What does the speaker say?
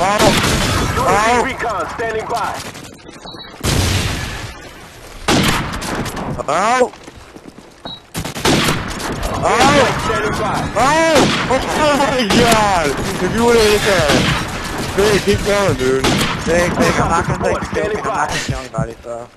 Oh! UAV recon standing by. Oh! Standing. Oh! Oh my god! If you would've hit that. Hey, keep going, dude. Thanks, thanks. I'm not gonna take the kill. I'm not gonna kill anybody, so.